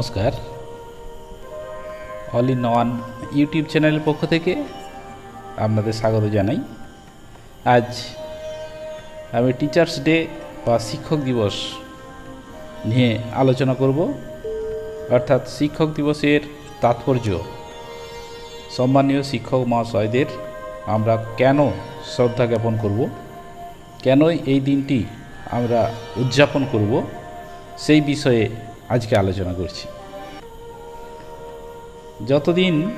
নমস্কার। All in one YouTube চ্যানেলের পক্ষ থেকে আপনাদের স্বাগত জানাই। আজ আমি টিচার্স ডে বা শিক্ষক দিবস নিয়ে আলোচনা করব। অর্থাৎ শিক্ষক দিবসের তাৎপর্য। সম্মানীয় শিক্ষক মহাশয়দের আমরা কেন শ্রদ্ধা জ্ঞাপন করব? কেন এই দিনটি আমরা উদযাপন করব? সেই বিষয়ে আজকে আলোচনা করছি। যতদিন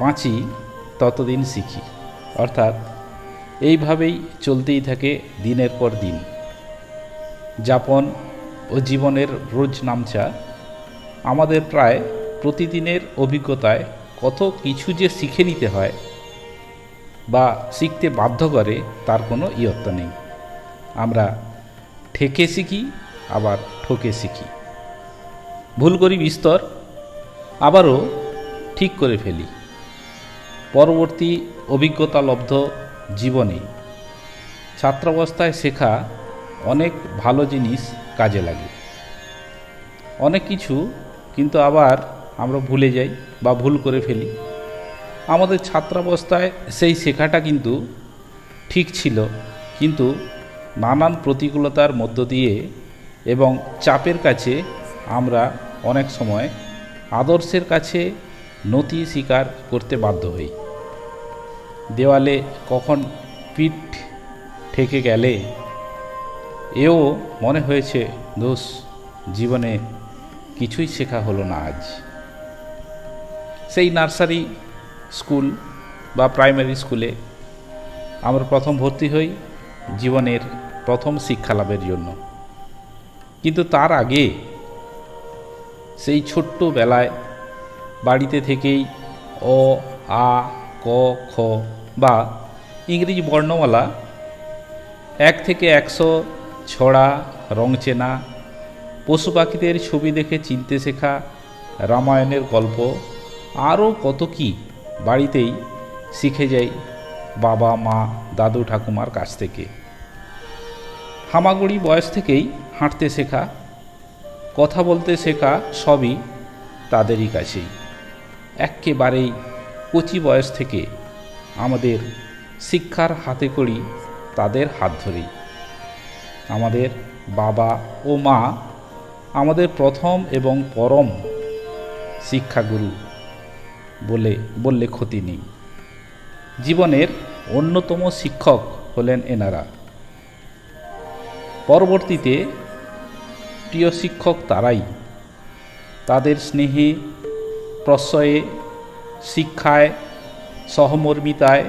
বাঁচি, ততদিন শিখি। অর্থাৎ এইভাবেই চলতেই থাকে দিনের পর দিন। যাপন ও জীবনের রোজ নামচা। আমাদের প্রায় প্রতিদিনের অভিজ্ঞতায় কত কিছু যে শিখে নিতে হয় বা শিখতে বাধ্য করে, তার কোনো ইয়ত্তা নেই। আমরা ঠেকে শিখি, আবার ঠকে শিখি। ভুল করি বিস্তর, আবারও ঠিক করে ফেলি। পরবর্তী অভিজ্ঞতালব্ধ জীবনে ছাত্রাবস্থায় শেখা অনেক ভালো জিনিস কাজে লাগে। অনেক কিছু কিন্তু আবার আমরা ভুলে যাই বা ভুল করে ফেলি। আমাদের ছাত্রাবস্থায় সেই শেখাটা কিন্তু ঠিক ছিল, কিন্তু নানান প্রতিকূলতার মধ্য দিয়ে এবং চাপের কাছে আমরা অনেক সময় আদর্শের কাছে নতি স্বীকার করতে বাধ্য হই। দেওয়ালে কখন পিঠ ঠেকে গেলে, এও মনে হয়েছে, দোষ, জীবনে কিছুই শেখা হলো না আজ। সেই নার্সারি স্কুল বা প্রাইমারি স্কুলে আমরা প্রথম ভর্তি হই জীবনের প্রথম শিক্ষা লাভের জন্য। কিন্তু তার আগে সেই ছোট্ট বেলায় বাড়িতে থেকেই অ, আ, ক, খ বা ইংরেজি বর্ণমালা এক থেকে একশো ছড়া, রং চেনা, পশু পাখিদের ছবি দেখে চিনতে শেখা রামায়ণের গল্প, আরও কত কি বাড়িতেই শিখে যাই বাবা, মা, দাদু, ঠাকুমার কাছ থেকে। হামাগুড়ি বয়স থেকেই হাঁটতে শেখা কথা বলতে শেখা সবই তাদেরই কাছেই। একেবারেই কচি বয়স থেকে আমাদের শিক্ষার হাতে করি তাদের হাত ধরেই। আমাদের বাবা ও মা আমাদের প্রথম এবং পরম শিক্ষাগুরু বলে, বললে ক্ষতি নেই। জীবনের অন্যতম শিক্ষক হলেন এনারা। পরবর্তীতে প্রিয় শিক্ষক তারাই। তাদের স্নেহে প্রশ্রয়ে শিক্ষায়, সহমর্মিতায়,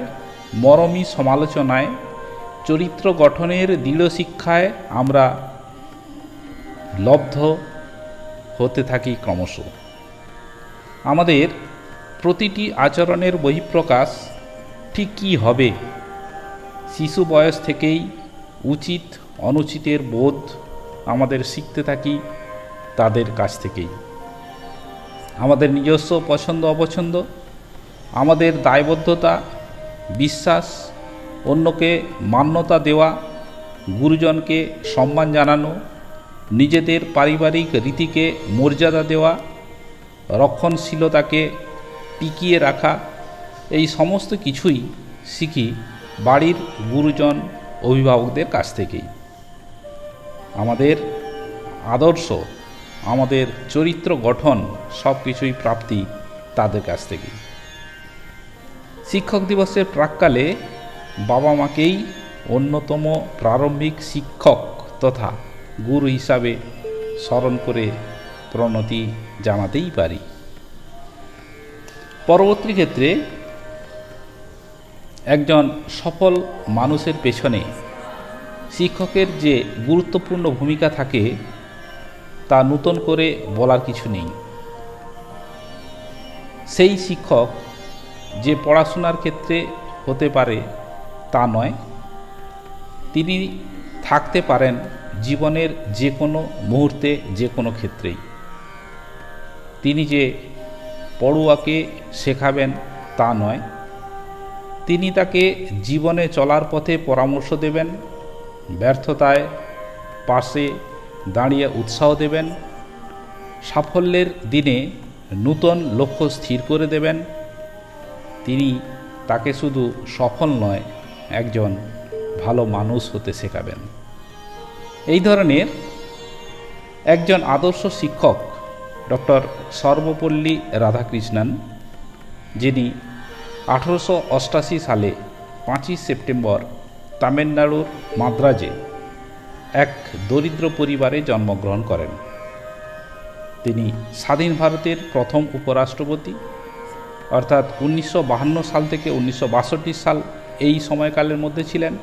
মরমী সমালোচনায়, চরিত্র গঠনের দৃঢ় শিক্ষায় আমরা লব্ধ হতে থাকি ক্রমশ। আমাদের প্রতিটি আচরণের বহিঃপ্রকাশ ঠিক কী হবে? শিশু বয়স থেকেই উচিত অনুচিতের বোধ আমাদের শিখতে থাকি তাদের কাছ থেকেই। আমাদের নিজস্ব পছন্দ, অপছন্দ, আমাদের দায়বদ্ধতা, বিশ্বাস, অন্যকে মান্যতা দেওয়া, গুরুজনকে সম্মান জানানো, নিজেদের পারিবারিক রীতিকে মর্যাদা দেওয়া, রক্ষণশীলতাকে টিকিয়ে রাখা, এই সমস্ত কিছুই শিখি বাড়ির গুরুজন, অভিভাবকদের কাছ থেকেই। আমাদের আদর্শ, আমাদের চরিত্র গঠন সব কিছুই প্রাপ্তি তাদের কাছ থেকে শিক্ষক দিবসের প্রাককালে বাবা মাকেই অন্যতম প্রারম্ভিক শিক্ষক তথা গুরু হিসাবে স্মরণ করে প্রণতি জানাতেই পারি। পরবর্তী ক্ষেত্রে একজন সফল মানুষের পেছনে শিক্ষকের যে গুরুত্বপূর্ণ ভূমিকা থাকে, তা নূতন করে বলার কিছু নেই। সেই শিক্ষক যে পড়াশোনার ক্ষেত্রে হতে পারে তা নয়। তিনি থাকতে পারেন জীবনের যে কোনো মুহূর্তে যে কোনো ক্ষেত্রেই। তিনি যে পড়ুয়াকে শেখাবেন তা নয়। তিনি তাকে জীবনে চলার পথে পরামর্শ দেবেন ব্যর্থতায় পাশে দাঁড়িয়ে উৎসাহ দেবেন। সাফল্যের দিনে নূতন লক্ষ্য স্থির করে দেবেন। তিনি তাকে শুধু সফল নয়, একজন ভালো মানুষ হতে শেখাবেন। এই ধরনের একজন আদর্শ শিক্ষক ডক্টর সর্বপল্লী রাধাকৃষ্ণন, যিনি আঠেরোশো সালে পাঁচই সেপ্টেম্বর তামিলনাড়ুর মাদ্রাজে এক দরিদ্র পরিবারে জন্মগ্রহণ করেন। তিনি স্বাধীন ভারতের প্রথম উপরাষ্ট্রপতি। অর্থাৎ উনিশশো সাল থেকে উনিশশো বাষট্টি সাল এই সময়কালের মধ্যে ছিলেন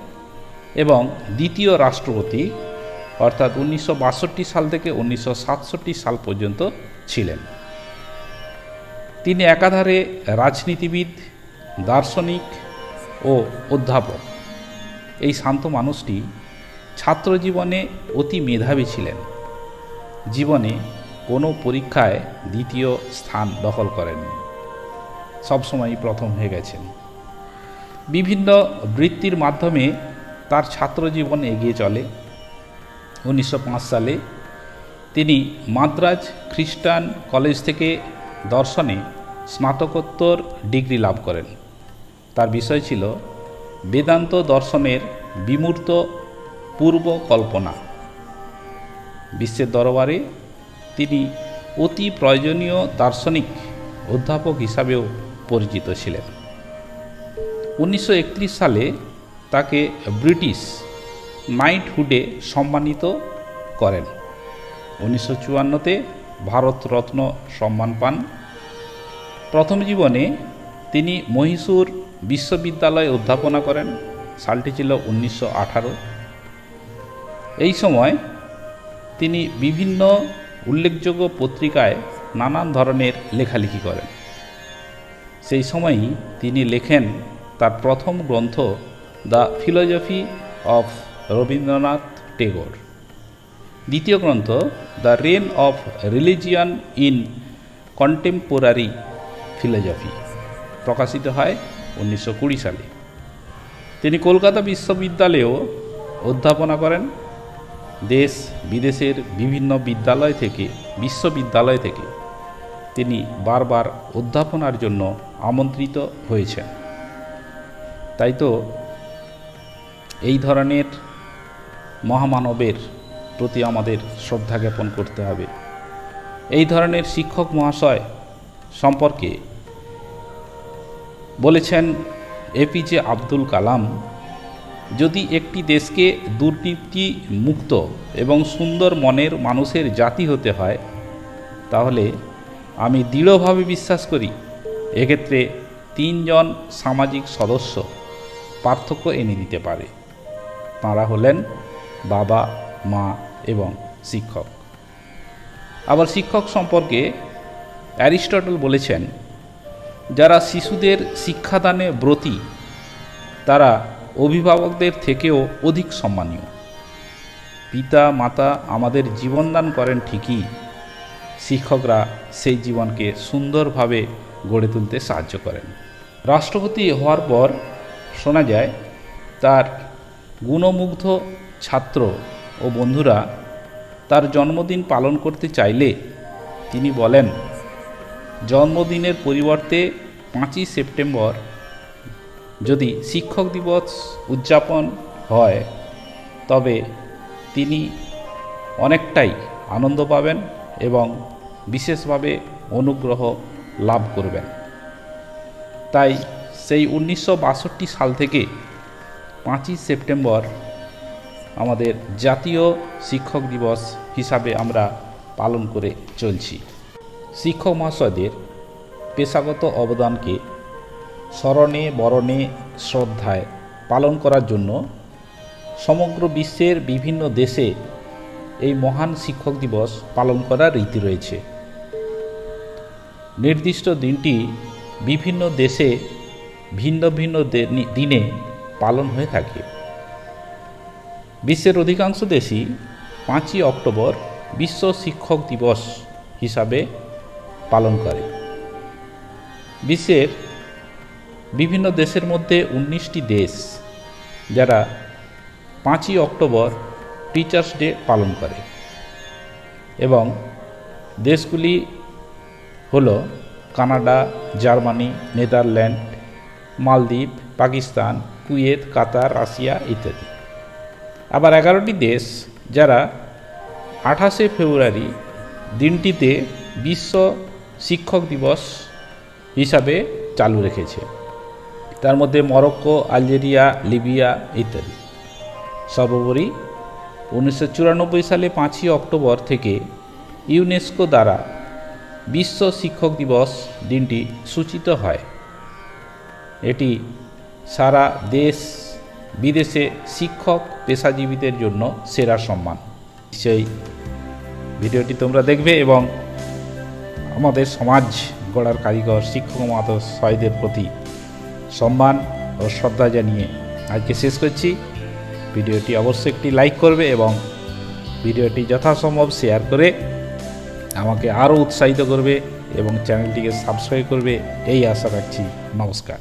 এবং দ্বিতীয় রাষ্ট্রপতি, অর্থাৎ উনিশশো বাষট্টি সাল থেকে উনিশশো সাতষট্টি সাল পর্যন্ত ছিলেন। তিনি একাধারে রাজনীতিবিদ, দার্শনিক ও অধ্যাপক। এই শান্ত মানুষটি ছাত্র জীবনে অতি মেধাবী ছিলেন। জীবনে কোনো পরীক্ষায় দ্বিতীয় স্থান দখল করেননি। সবসময়ই প্রথম হয়ে গেছেন। বিভিন্ন বৃত্তির মাধ্যমে তার ছাত্র জীবন এগিয়ে চলে। উনিশশো পাঁচ সালে তিনি মাদ্রাজ খ্রিস্টান কলেজ থেকে দর্শনে স্নাতকোত্তর ডিগ্রি লাভ করেন। তার বিষয় ছিল বেদান্ত দর্শনের বিমূর্ত পূর্ব কল্পনা। বিশ্বের দরবারে তিনি অতি প্রয়োজনীয় দার্শনিক অধ্যাপক হিসাবেও পরিচিত ছিলেন। উনিশশো একত্রিশ সালে তাকে ব্রিটিশ নাইটহুডে সম্মানিত করেন। উনিশশো চুয়ান্নতে ভারতরত্ন সম্মান পান। প্রথম জীবনে তিনি মহীশূর বিশ্ববিদ্যালয়ে অধ্যাপনা করেন, সালটি ছিল উনিশশো আঠারো। এই সময় তিনি বিভিন্ন উল্লেখযোগ্য পত্রিকায় নানান ধরনের লেখালেখি করেন। সেই সময়ই তিনি লেখেন তার প্রথম গ্রন্থ the philosophy of Rabindranath Tagore. দ্বিতীয় গ্রন্থ the reign of religion in contemporary philosophy. প্রকাশিত হয় উনিশশো কুড়ি সালে। তিনি কলকাতা বিশ্ববিদ্যালয়েও অধ্যাপনা করেন। দেশ বিদেশের বিভিন্ন বিদ্যালয় থেকে, বিশ্ববিদ্যালয় থেকে তিনি বারবার অধ্যাপনার জন্য আমন্ত্রিত হয়েছেন। তাই তো এই ধরনের মহামানবের প্রতি আমাদের শ্রদ্ধা জ্ঞাপন করতে হবে। এই ধরনের শিক্ষক মহাশয় সম্পর্কে বলেছেন এপিজে আব্দুল কালাম, যদি একটি দেশকে দুর্নীতি মুক্ত এবং সুন্দর মনের মানুষের জাতি হতে হয়, তাহলে আমি দৃঢ়ভাবে বিশ্বাস করি, এক্ষেত্রে তিনজন সামাজিক সদস্য পার্থক্য এনে দিতে পারে। তাঁরা হলেন বাবা, মা এবং শিক্ষক। আবার শিক্ষক সম্পর্কে অ্যারিস্টটল বলেছেন যারা শিশুদের শিক্ষাদানে ব্রতী, তারা অভিভাবকদের থেকেও অধিক সম্মানীয়। পিতা, মাতা আমাদের জীবনদান করেন ঠিকই, শিক্ষকরা সেই জীবনকে সুন্দরভাবে গড়ে তুলতে সাহায্য করেন। রাষ্ট্রপতি হওয়ার পর শোনা যায়, তার গুণমুগ্ধ ছাত্র ও বন্ধুরা তার জন্মদিন পালন করতে চাইলে তিনি বলেন জন্মদিনের পরিবর্তে পাঁচই সেপ্টেম্বর যদি শিক্ষক দিবস উদযাপন হয়, তবে তিনি অনেকটাই আনন্দ পাবেন এবং বিশেষভাবে অনুগ্রহ লাভ করবেন। তাই সেই উনিশশো বাষট্টি সাল থেকে পাঁচই সেপ্টেম্বর আমাদের জাতীয় শিক্ষক দিবস হিসাবে আমরা পালন করে চলছি। শিক্ষক মহাশয়দের পেশাগত অবদানকে স্মরণে, বরণে, শ্রদ্ধায় পালন করার জন্য সমগ্র বিশ্বের বিভিন্ন দেশে এই মহান শিক্ষক দিবস পালন করার রীতি রয়েছে। নির্দিষ্ট দিনটি বিভিন্ন দেশে ভিন্ন ভিন্ন দিনে পালন হয়ে থাকে। বিশ্বের অধিকাংশ দেশই পাঁচই অক্টোবর বিশ্ব শিক্ষক দিবস হিসাবে পালন করে। বিশ্বের বিভিন্ন দেশের মধ্যে উনিশটি দেশ, যারা পাঁচই অক্টোবর টিচার্স ডে পালন করে। এবং দেশগুলি হলো Canada, Germany, Netherland, Maldives, Pakistan, Kuwait, Qatar, Russia ইত্যাদি। আবার এগারোটি দেশ, যারা আঠাশে ফেব্রুয়ারি দিনটিতে বিশ্ব শিক্ষক দিবস হিসাবে চালু রেখেছে। তার মধ্যে মরক্কো, আলজেরিয়া, লিবিয়া ইত্যাদি। সর্বোপরি উনিশশো চুরানব্বই সালে পাঁচই অক্টোবর থেকে ইউনেস্কো দ্বারা বিশ্ব শিক্ষক দিবস দিনটি সূচিত হয়। এটি সারা দেশ বিদেশে শিক্ষক পেশাজীবীদের জন্য সেরা সম্মান। সেই ভিডিওটি তোমরা দেখবে এবং আমাদের সমাজ গড়ার কারিগর শিক্ষক মহাশয়দের প্রতি সম্মান ও শ্রদ্ধা জানিয়ে আজকে শেষ করছি। ভিডিওটি অবশ্যই একটি লাইক করবে এবং ভিডিওটি যথাসম্ভব শেয়ার করে আমাকে আরও উৎসাহিত করবে এবং চ্যানেলটিকে সাবস্ক্রাইব করবে। এই আশা রাখছি। নমস্কার।